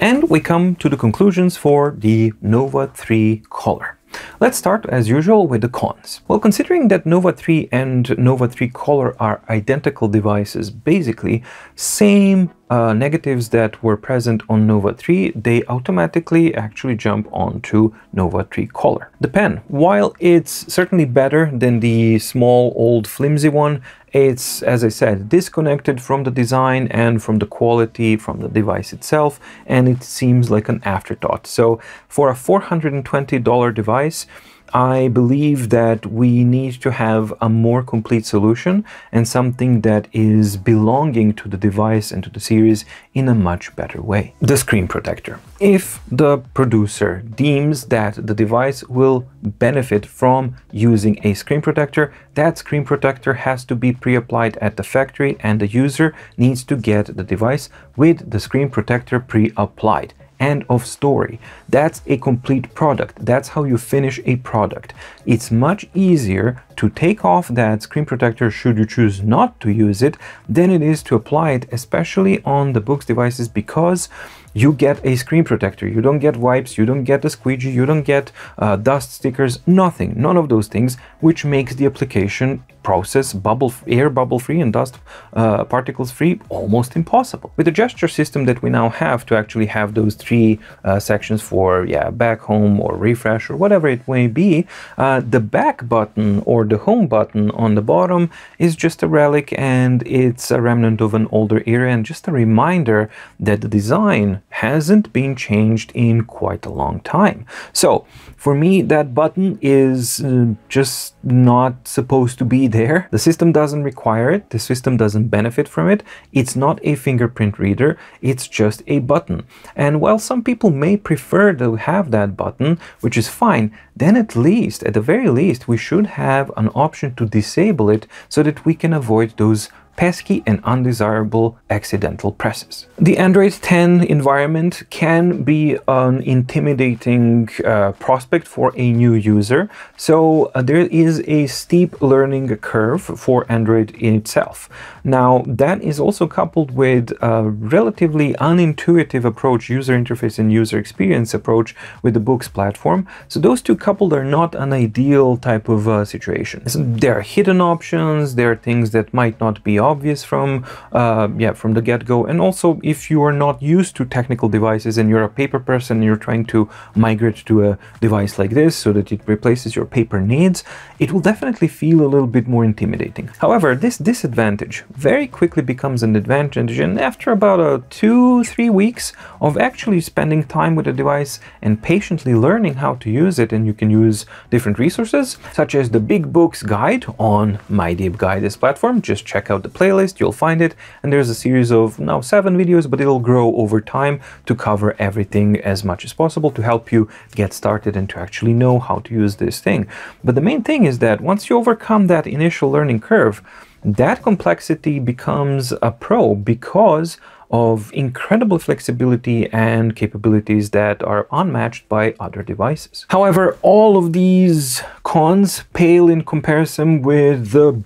And we come to the conclusions for the Nova 3 color. Let's start as usual with the cons. Well, considering that Nova 3 and Nova 3 Color are identical devices, basically same uh, negatives that were present on Nova 3, they automatically actually jump onto Nova 3 Color. The pen, while it's certainly better than the small old flimsy one, it's, as I said, disconnected from the design and from the quality from the device itself, and it seems like an afterthought. So for a $420 device, I believe that we need to have a more complete solution and something that is belonging to the device and to the series in a much better way. The screen protector. If the producer deems that the device will benefit from using a screen protector, that screen protector has to be pre-applied at the factory and the user needs to get the device with the screen protector pre-applied. End of story. That's a complete product. That's how you finish a product. It's much easier to take off that screen protector should you choose not to use it than it is to apply it, especially on the Boox devices because you get a screen protector. You don't get wipes, you don't get the squeegee, you don't get uh, dust stickers, nothing, none of those things, which makes the application process bubble air bubble free and dust uh, particles free almost impossible. With the gesture system that we now have to actually have those three uh, sections for yeah back home or refresh or whatever it may be, uh, the back button or the home button on the bottom is just a relic and it's a remnant of an older era and just a reminder that the design hasn't been changed in quite a long time. So for me, that button is uh, just not supposed to be there. The system doesn't require it. The system doesn't benefit from it. It's not a fingerprint reader. It's just a button. And while some people may prefer to have that button, which is fine, then at least, at the very least, we should have an option to disable it so that we can avoid those pesky and undesirable accidental presses. The Android 10 environment can be an intimidating uh, prospect for a new user, so uh, there is a steep learning curve for Android in itself. Now, that is also coupled with a relatively unintuitive approach, user interface and user experience approach with the Boox platform. So those two coupled are not an ideal type of uh, situation. There are hidden options, there are things that might not be obvious from uh, yeah from the get-go. And also if you are not used to technical devices and you're a paper person and you're trying to migrate to a device like this so that it replaces your paper needs it will definitely feel a little bit more intimidating. However this disadvantage very quickly becomes an advantage and after about a uh, two three weeks of actually spending time with the device and patiently learning how to use it and you can use different resources such as the big Boox guide on my deep guides platform just check out the playlist, you'll find it, and there's a series of now seven videos, but it'll grow over time to cover everything as much as possible to help you get started and to actually know how to use this thing. But the main thing is that once you overcome that initial learning curve, that complexity becomes a pro because of incredible flexibility and capabilities that are unmatched by other devices. However, all of these cons pale in comparison with the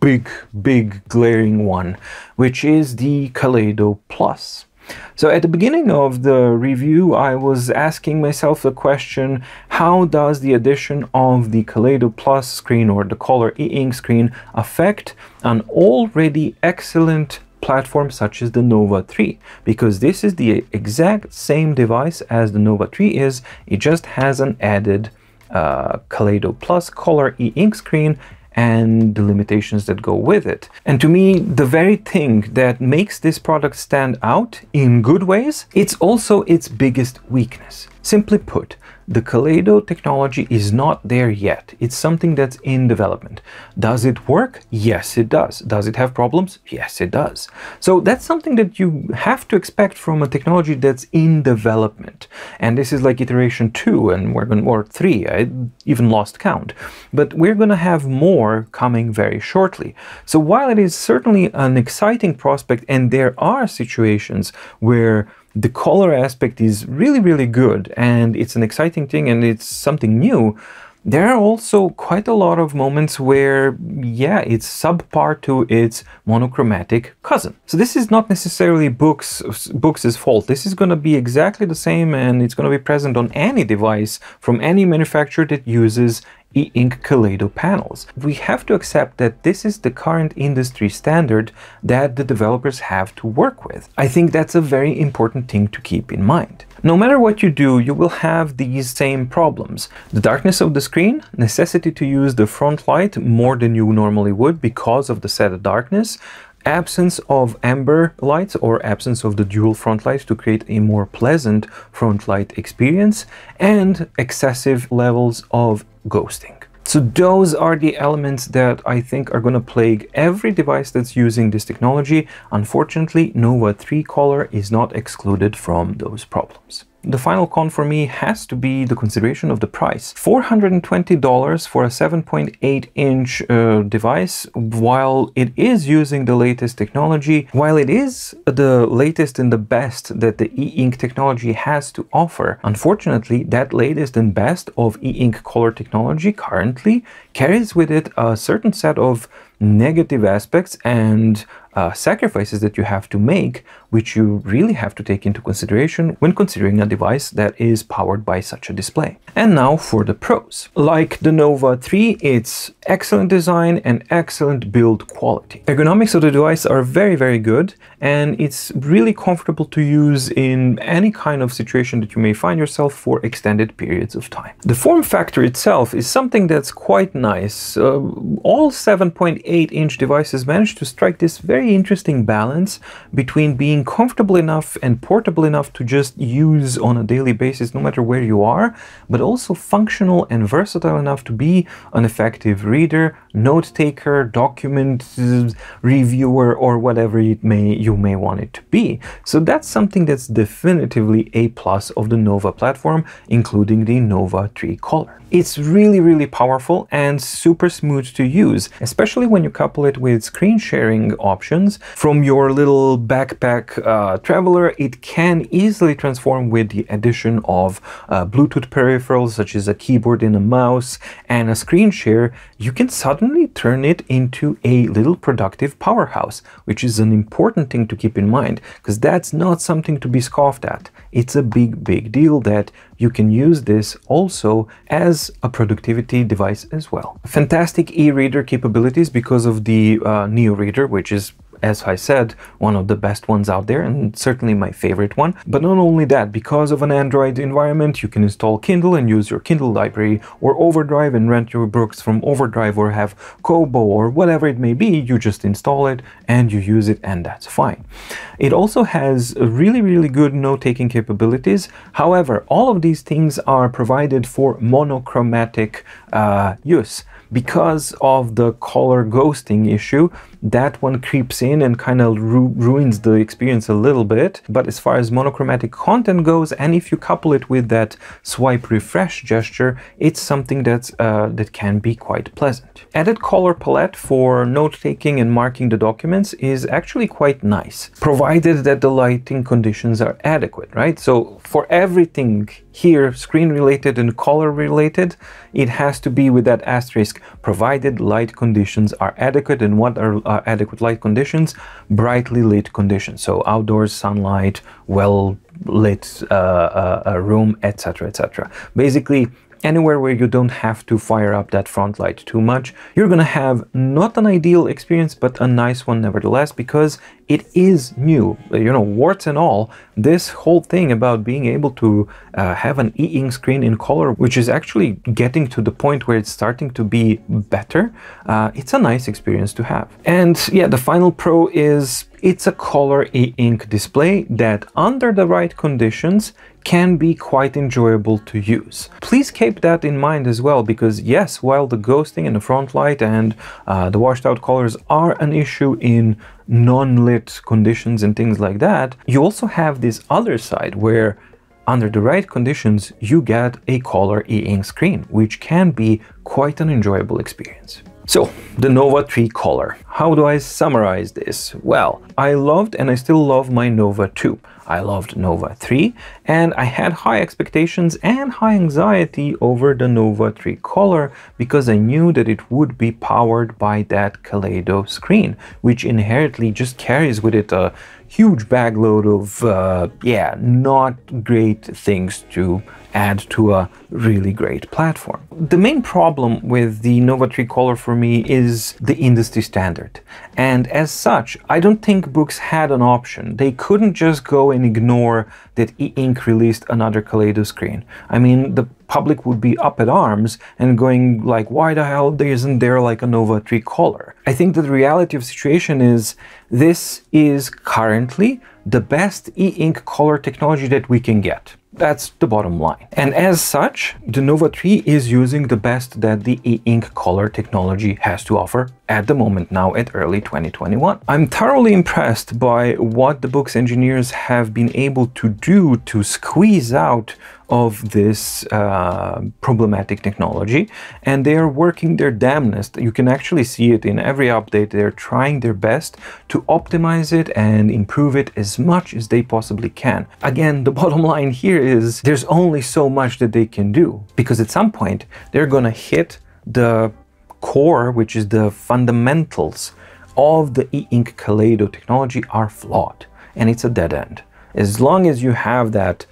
big, big glaring one, which is the Kaleido Plus. So at the beginning of the review, I was asking myself the question, how does the addition of the Kaleido Plus screen or the Color e-ink screen affect an already excellent platform such as the Nova 3 because this is the exact same device as the Nova 3 is it just has an added uh, Kaleido Plus color e-ink screen and the limitations that go with it. And to me, the very thing that makes this product stand out in good ways, it's also its biggest weakness. Simply put, the Kaleido technology is not there yet. It's something that's in development. Does it work? Yes, it does. Does it have problems? Yes, it does. So that's something that you have to expect from a technology that's in development. And this is like iteration two, and we're going or three. I even lost count. But we're going to have more coming very shortly. So while it is certainly an exciting prospect, and there are situations where the color aspect is really, really good and it's an exciting thing and it's something new. There are also quite a lot of moments where, yeah, it's subpar to its monochromatic cousin. So this is not necessarily Boox Boox' fault. This is going to be exactly the same and it's going to be present on any device from any manufacturer that uses e-ink Kaleido panels. We have to accept that this is the current industry standard that the developers have to work with. I think that's a very important thing to keep in mind. No matter what you do, you will have these same problems. The darkness of the screen, necessity to use the front light more than you normally would because of the set of darkness, absence of amber lights or absence of the dual front lights to create a more pleasant front light experience and excessive levels of ghosting. So those are the elements that I think are going to plague every device that's using this technology. Unfortunately, Nova 3 Color is not excluded from those problems. The final con for me has to be the consideration of the price. $420 for a 7.8 inch uh, device, while it is using the latest technology, while it is the latest and the best that the e-ink technology has to offer, unfortunately, that latest and best of e-ink color technology currently carries with it a certain set of negative aspects and uh, sacrifices that you have to make, which you really have to take into consideration when considering a device that is powered by such a display. And now for the pros. Like the Nova 3, it's excellent design and excellent build quality. Ergonomics of the device are very, very good, and it's really comfortable to use in any kind of situation that you may find yourself for extended periods of time. The form factor itself is something that's quite nice. Uh, all 7.8 inch devices manage to strike this very very interesting balance between being comfortable enough and portable enough to just use on a daily basis no matter where you are, but also functional and versatile enough to be an effective reader, note taker, document reviewer, or whatever it may you may want it to be. So that's something that's definitively a plus of the Nova platform, including the Nova 3 Color. It's really, really powerful and super smooth to use, especially when you couple it with screen sharing options. From your little backpack uh, traveler, it can easily transform with the addition of uh, Bluetooth peripherals such as a keyboard and a mouse and a screen share. You can suddenly turn it into a little productive powerhouse, which is an important thing to keep in mind because that's not something to be scoffed at. It's a big, big deal that you can use this also as a productivity device as well. Fantastic e-reader capabilities because of the uh, Neo Reader, which is as I said, one of the best ones out there and certainly my favorite one. But not only that, because of an Android environment, you can install Kindle and use your Kindle library or Overdrive and rent your books from Overdrive or have Kobo or whatever it may be. You just install it and you use it and that's fine. It also has really, really good note-taking capabilities. However, all of these things are provided for monochromatic uh, use because of the color ghosting issue that one creeps in and kind of ru ruins the experience a little bit. But as far as monochromatic content goes, and if you couple it with that swipe refresh gesture, it's something that's uh, that can be quite pleasant. Added color palette for note-taking and marking the documents is actually quite nice, provided that the lighting conditions are adequate, right? So for everything here, screen related and color related, it has to be with that asterisk, provided light conditions are adequate and what are uh, adequate light conditions, brightly lit conditions. So outdoors, sunlight, well lit uh, uh, room, etc. etc. Basically, anywhere where you don't have to fire up that front light too much, you're gonna have not an ideal experience, but a nice one nevertheless, because it is new. You know, warts and all, this whole thing about being able to uh, have an e-ink screen in color, which is actually getting to the point where it's starting to be better, uh, it's a nice experience to have. And yeah, the final pro is it's a color e-ink display that under the right conditions can be quite enjoyable to use. Please keep that in mind as well because yes, while the ghosting and the front light and uh, the washed out colors are an issue in non-lit conditions and things like that, you also have this other side where under the right conditions you get a color e-ink screen, which can be quite an enjoyable experience. So, the Nova 3 color. How do I summarize this? Well, I loved and I still love my Nova 2. I loved Nova 3, and I had high expectations and high anxiety over the Nova 3 Color because I knew that it would be powered by that Kaleido screen, which inherently just carries with it a huge bagload of, uh, yeah, not great things to add to a really great platform. The main problem with the Nova 3 Color for me is the industry standard. And as such, I don't think Boox had an option. They couldn't just go and ignore that e-ink released another Kaleido screen. I mean, the public would be up at arms and going like, why the hell isn't there like a Nova 3 Color? I think that the reality of the situation is this is currently the best e-ink color technology that we can get. That's the bottom line. And as such, the Nova 3 is using the best that the e-ink color technology has to offer at the moment now at early 2021. I'm thoroughly impressed by what the Boox engineers have been able to do to squeeze out of this uh, problematic technology and they are working their damnedest. You can actually see it in every update. They're trying their best to optimize it and improve it as much as they possibly can. Again, the bottom line here is there's only so much that they can do because at some point they're to hit the core, which is the fundamentals of the e-ink Kaleido technology are flawed and it's a dead end. As long as you have that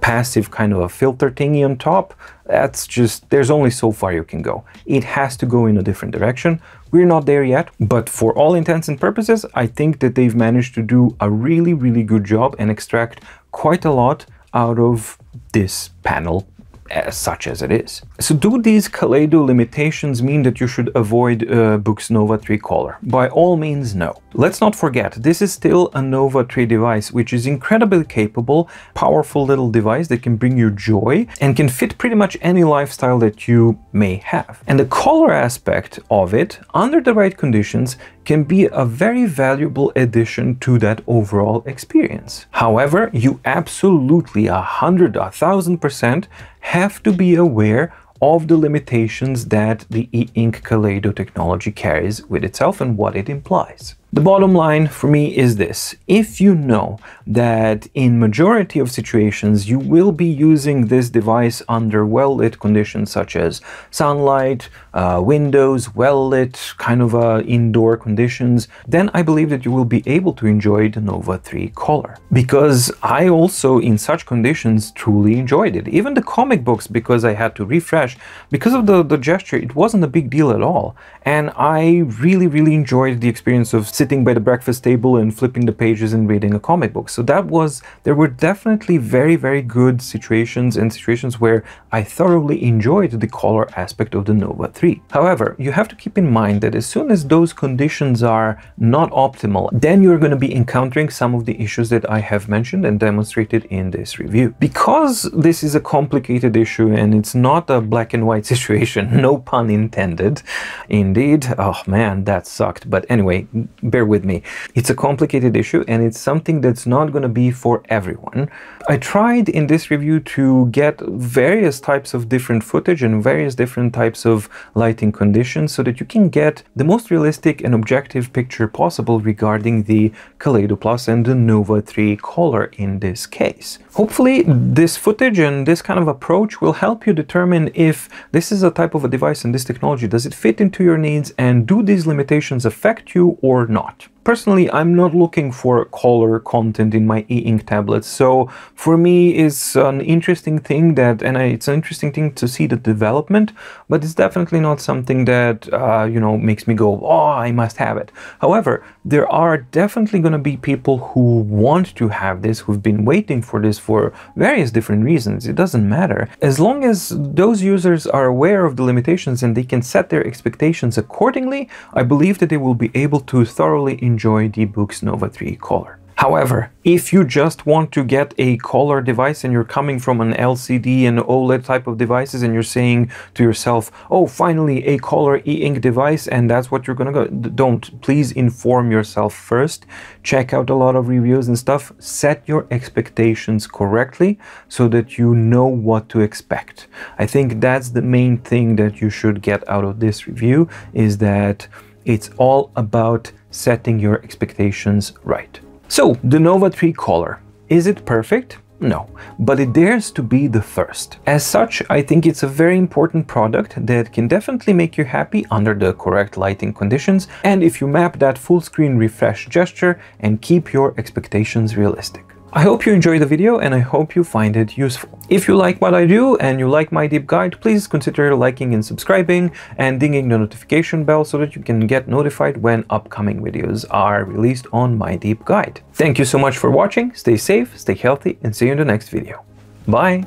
passive kind of a filter thingy on top, that's just, there's only so far you can go. It has to go in a different direction. We're not there yet, but for all intents and purposes, I think that they've managed to do a really, really good job and extract quite a lot out of this panel as such as it is. So do these Kaleido limitations mean that you should avoid uh, Boox Nova 3 Color? By all means, no. Let's not forget, this is still a Nova 3 device, which is incredibly capable, powerful little device that can bring you joy and can fit pretty much any lifestyle that you may have. And the color aspect of it, under the right conditions, can be a very valuable addition to that overall experience. However, you absolutely a hundred, a thousand percent have to be aware of the limitations that the e-ink Kaleido technology carries with itself and what it implies. The bottom line for me is this. If you know that in majority of situations you will be using this device under well-lit conditions such as sunlight, uh, windows, well-lit, kind of uh, indoor conditions, then I believe that you will be able to enjoy the Nova 3 Color. Because I also, in such conditions, truly enjoyed it. Even the comic books, because I had to refresh, because of the, the gesture, it wasn't a big deal at all. And I really, really enjoyed the experience of sitting by the breakfast table and flipping the pages and reading a comic book. So that was, there were definitely very, very good situations and situations where I thoroughly enjoyed the color aspect of the Nova 3. However, you have to keep in mind that as soon as those conditions are not optimal, then you're going to be encountering some of the issues that I have mentioned and demonstrated in this review. Because this is a complicated issue and it's not a black and white situation, no pun intended, indeed, oh man, that sucked. But anyway, bear with me. It's a complicated issue and it's something that's not going to be for everyone. I tried in this review to get various types of different footage and various different types of lighting conditions so that you can get the most realistic and objective picture possible regarding the Kaleido Plus and the Nova 3 color in this case. Hopefully this footage and this kind of approach will help you determine if this is a type of a device and this technology, does it fit into your needs and do these limitations affect you or not? not. Personally, I'm not looking for color content in my e-ink tablets, so for me it's an interesting thing that, and it's an interesting thing to see the development, but it's definitely not something that, uh, you know, makes me go, oh, I must have it. However, there are definitely going to be people who want to have this, who've been waiting for this for various different reasons. It doesn't matter. As long as those users are aware of the limitations and they can set their expectations accordingly, I believe that they will be able to thoroughly enjoy enjoy the Boox Nova 3 Color. However, if you just want to get a color device and you're coming from an LCD and OLED type of devices and you're saying to yourself, oh, finally a color e-ink device and that's what you're gonna go, don't. Please inform yourself first. Check out a lot of reviews and stuff. Set your expectations correctly so that you know what to expect. I think that's the main thing that you should get out of this review is that it's all about setting your expectations right. So, the Nova 3 color. Is it perfect? No, but it dares to be the first. As such, I think it's a very important product that can definitely make you happy under the correct lighting conditions and if you map that full screen refresh gesture and keep your expectations realistic. I hope you enjoyed the video and I hope you find it useful. If you like what I do and you like my deep guide, please consider liking and subscribing and dinging the notification bell so that you can get notified when upcoming videos are released on my deep guide. Thank you so much for watching, stay safe, stay healthy and see you in the next video. Bye!